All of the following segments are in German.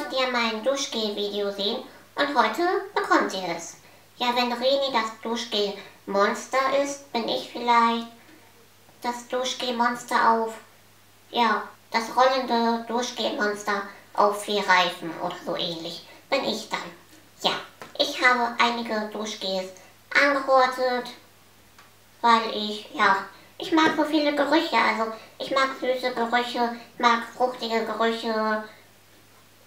wolltet ja mein Duschgel-Video sehen und heute bekommt ihr es. Ja, wenn Reni das Duschgel-Monster ist, bin ich vielleicht das Duschgel-Monster auf, ja, das rollende Duschgel-Monster auf vier Reifen oder so ähnlich. Bin ich dann. Ja, ich habe einige Duschgels angehortet, weil ich, ja, ich mag so viele Gerüche. Also ich mag süße Gerüche, mag fruchtige Gerüche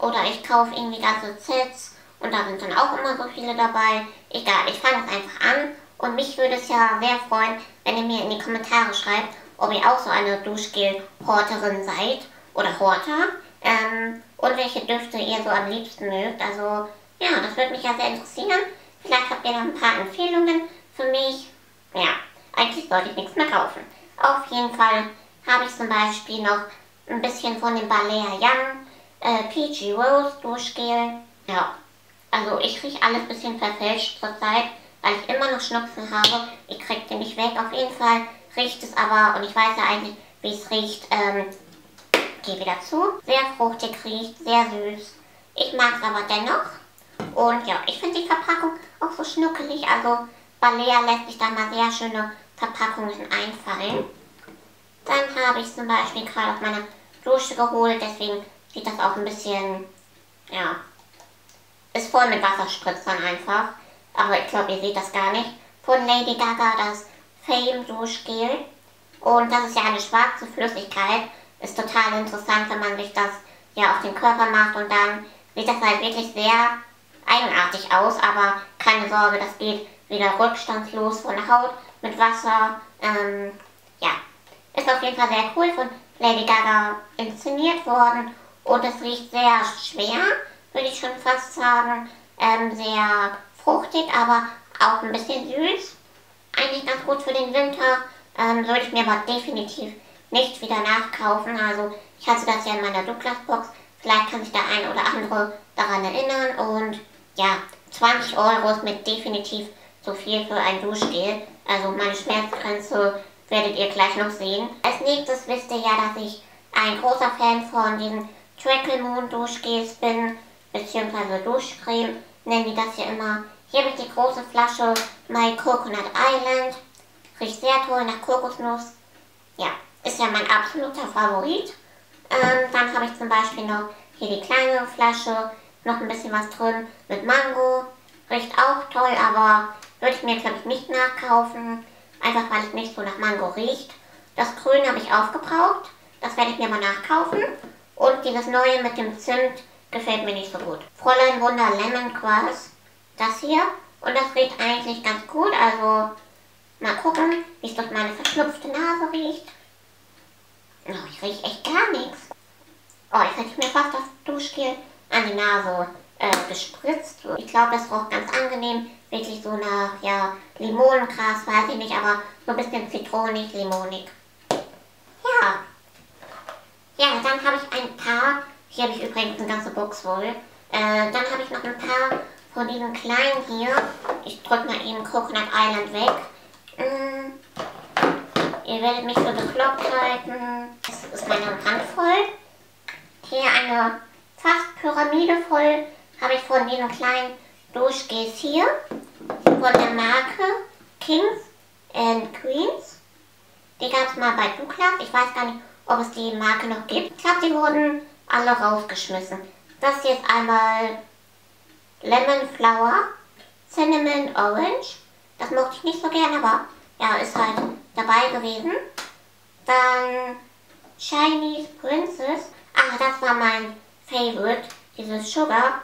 oder ich kaufe irgendwie ganze Sets und da sind dann auch immer so viele dabei. Egal, ich fange es einfach an und mich würde es ja sehr freuen, wenn ihr mir in die Kommentare schreibt, ob ihr auch so eine Duschgel-Horterin seid oder Horter ähm, und welche Düfte ihr so am liebsten mögt. Also ja, das würde mich ja sehr interessieren. Vielleicht habt ihr noch ein paar Empfehlungen für mich. Ja, eigentlich sollte ich nichts mehr kaufen. Auf jeden Fall habe ich zum Beispiel noch ein bisschen von dem Balea Young äh, Peachy Rose Duschgel. Ja, also ich rieche alles ein bisschen verfälscht zurzeit, weil ich immer noch Schnupfen habe. Ich kriege den nicht weg. Auf jeden Fall riecht es aber, und ich weiß ja eigentlich, wie es riecht, ähm, gehe wieder zu. Sehr fruchtig riecht, sehr süß. Ich mag es aber dennoch. Und ja, ich finde die Verpackung auch so schnuckelig. Also Balea lässt sich da mal sehr schöne Verpackungen einfallen. Dann habe ich zum Beispiel gerade auf meiner Dusche geholt, deswegen sieht das auch ein bisschen, ja, ist voll mit Wasserspritzern einfach. Aber ich glaube, ihr seht das gar nicht. Von Lady Gaga das Fame Duschgel. Und das ist ja eine schwarze Flüssigkeit. Ist total interessant, wenn man sich das ja auf den Körper macht und dann sieht das halt wirklich sehr eigenartig aus, aber keine Sorge, das geht wieder rückstandslos von der Haut mit Wasser. Ähm, ja, ist auf jeden Fall sehr cool von Lady Gaga inszeniert worden und es riecht sehr schwer, würde ich schon fast sagen. Ähm, sehr fruchtig, aber auch ein bisschen süß. Eigentlich ganz gut für den Winter. Ähm, würde ich mir aber definitiv nicht wieder nachkaufen. Also ich hatte das ja in meiner Douglas-Box. Vielleicht kann sich der ein oder andere daran erinnern. Und ja, 20 Euro ist mir definitiv zu viel für ein Duschgel. Also meine Schmerzgrenze werdet ihr gleich noch sehen. Als nächstes wisst ihr ja, dass ich ein großer Fan von diesen Trickle Moon Duschgels bin, beziehungsweise Duschcreme, nennen die das hier immer. Hier habe ich die große Flasche My Coconut Island. Riecht sehr toll nach Kokosnuss. Ja, ist ja mein absoluter Favorit. Ähm, dann habe ich zum Beispiel noch hier die kleine Flasche, noch ein bisschen was drin mit Mango. Riecht auch toll, aber würde ich mir, glaube ich, nicht nachkaufen. Einfach weil es nicht so nach Mango riecht. Das Grün habe ich aufgebraucht. Das werde ich mir mal nachkaufen. Und dieses neue mit dem Zimt gefällt mir nicht so gut. Fräulein Wunder Lemon Quartz. Das hier. Und das riecht eigentlich ganz gut. Also mal gucken, wie es durch meine verschnupfte Nase riecht. Oh, ich rieche echt gar nichts. Oh, jetzt hätte ich mir fast das Duschgel an die Nase äh, gespritzt. Ich glaube, das roch ganz angenehm wirklich so nach, ja, Limonengras, weiß ich nicht, aber so ein bisschen zitronig, limonig. Ja. Ja, dann habe ich ein paar, hier habe ich übrigens eine ganze Box voll. Äh, dann habe ich noch ein paar von diesen kleinen hier. Ich drücke mal eben Coconut Island weg. Mm. Ihr werdet mich für bekloppt halten. Das ist meine Hand voll. Hier eine fast Pyramide voll habe ich von diesen kleinen Duschgels hier von der Marke Kings and Queens. Die gab es mal bei Douglas. Ich weiß gar nicht, ob es die Marke noch gibt. Ich glaube, die wurden alle rausgeschmissen. Das hier ist einmal Lemon Flower, Cinnamon Orange. Das mochte ich nicht so gern, aber ja, ist halt dabei gewesen. Dann Chinese Princess. Ach, das war mein Favorite, dieses Sugar.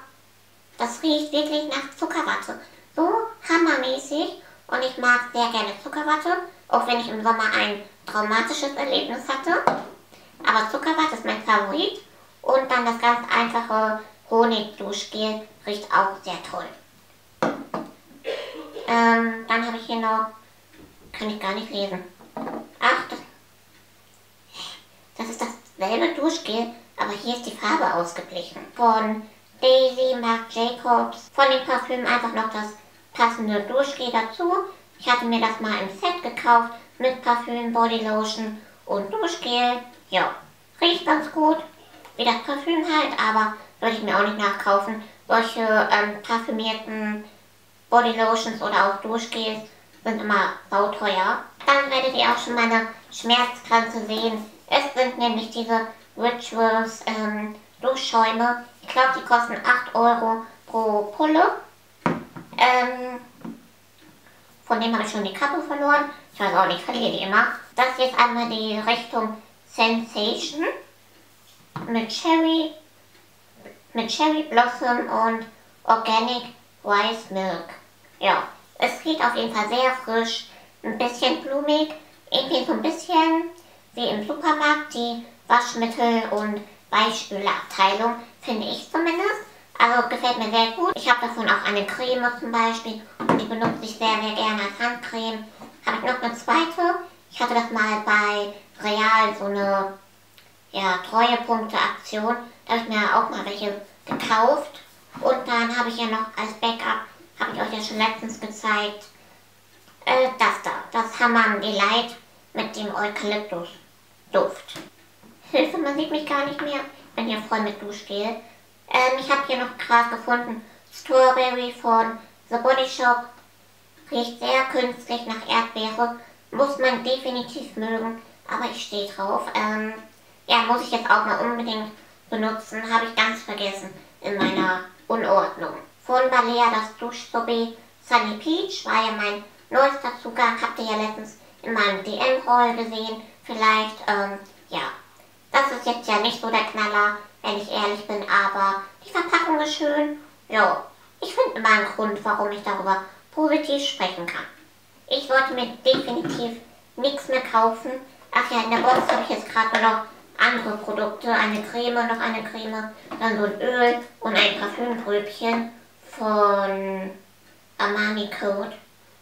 Das riecht wirklich nach Zuckerwatte so hammermäßig und ich mag sehr gerne Zuckerwatte, auch wenn ich im Sommer ein traumatisches Erlebnis hatte. Aber Zuckerwatte ist mein Favorit und dann das ganz einfache Honigduschgel riecht auch sehr toll. Ähm, dann habe ich hier noch, kann ich gar nicht lesen. Ach, das, das ist dasselbe Duschgel, aber hier ist die Farbe ausgeglichen. Von Daisy Marc Jacobs. Von dem Parfüm einfach noch das passende Duschgel dazu. Ich hatte mir das mal im Set gekauft mit Parfüm, Bodylotion und Duschgel. Ja, riecht ganz gut, wie das Parfüm halt, aber würde ich mir auch nicht nachkaufen. Solche ähm, parfümierten Bodylotions oder auch Duschgels sind immer sauteuer. Dann werdet ihr auch schon meine Schmerzgrenze sehen. Es sind nämlich diese Rituals ähm, Duschschäume. Ich glaube, die kosten 8 Euro pro Pulle. Ähm, von dem habe ich schon die Kappe verloren. Ich weiß auch nicht, verliere die immer. Das ist jetzt einmal die Richtung Sensation mit Cherry, mit Cherry Blossom und Organic Rice Milk. Ja, es riecht auf jeden Fall sehr frisch, ein bisschen blumig, irgendwie so ein bisschen wie im Supermarkt die Waschmittel- und Weichspülerabteilung, finde ich zumindest. Also gefällt mir sehr gut. Ich habe davon auch eine Creme zum Beispiel und die benutze ich sehr, sehr gerne als Handcreme. Habe ich noch eine zweite. Ich hatte das mal bei Real, so eine ja, Treuepunkte-Aktion. Da habe ich mir auch mal welche gekauft. Und dann habe ich ja noch als Backup, habe ich euch ja schon letztens gezeigt, äh, das da. Das Hammern Delight mit dem Eukalyptus-Duft. Hilfe, man sieht mich gar nicht mehr. Bin hier voll mit Duschgel. Ähm, ich habe hier noch gerade gefunden, Strawberry von The Body Shop. Riecht sehr künstlich nach Erdbeere. Muss man definitiv mögen, aber ich stehe drauf. Ähm, ja, muss ich jetzt auch mal unbedingt benutzen. Habe ich ganz vergessen in meiner Unordnung. Von Balea das Duschsorbet Sunny Peach war ja mein neuester Zugang. Habt ihr ja letztens in meinem DM-Haul gesehen. Vielleicht, ähm, ja. Das ist jetzt ja nicht so der Knaller, wenn ich ehrlich bin, aber die Verpackung ist schön. Ja, ich finde immer einen Grund, warum ich darüber positiv sprechen kann. Ich wollte mir definitiv nichts mehr kaufen. Ach ja, in der Box habe ich jetzt gerade noch andere Produkte. Eine Creme, noch eine Creme, dann so ein Öl und ein Parfümbröbchen von Armani Code.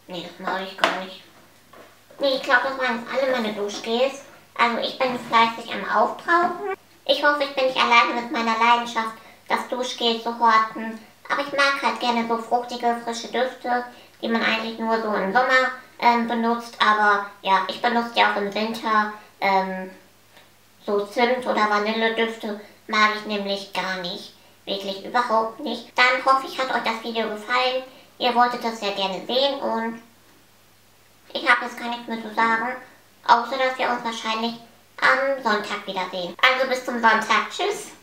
Nee, das mache ich gar nicht. Nee, ich glaube, das waren jetzt alle meine Duschgels. Also ich bin fleißig am Aufbrauchen. Ich hoffe, ich bin nicht alleine mit meiner Leidenschaft, das Duschgel zu horten. Aber ich mag halt gerne so fruchtige, frische Düfte, die man eigentlich nur so im Sommer ähm, benutzt. Aber ja, ich benutze die auch im Winter. Ähm, so Zimt- oder Vanilledüfte mag ich nämlich gar nicht. Wirklich überhaupt nicht. Dann hoffe ich, hat euch das Video gefallen. Ihr wolltet das ja gerne sehen und ich habe jetzt gar nichts mehr zu sagen. Außer, dass wir uns wahrscheinlich am Sonntag wiedersehen. Also bis zum Sonntag. Tschüss.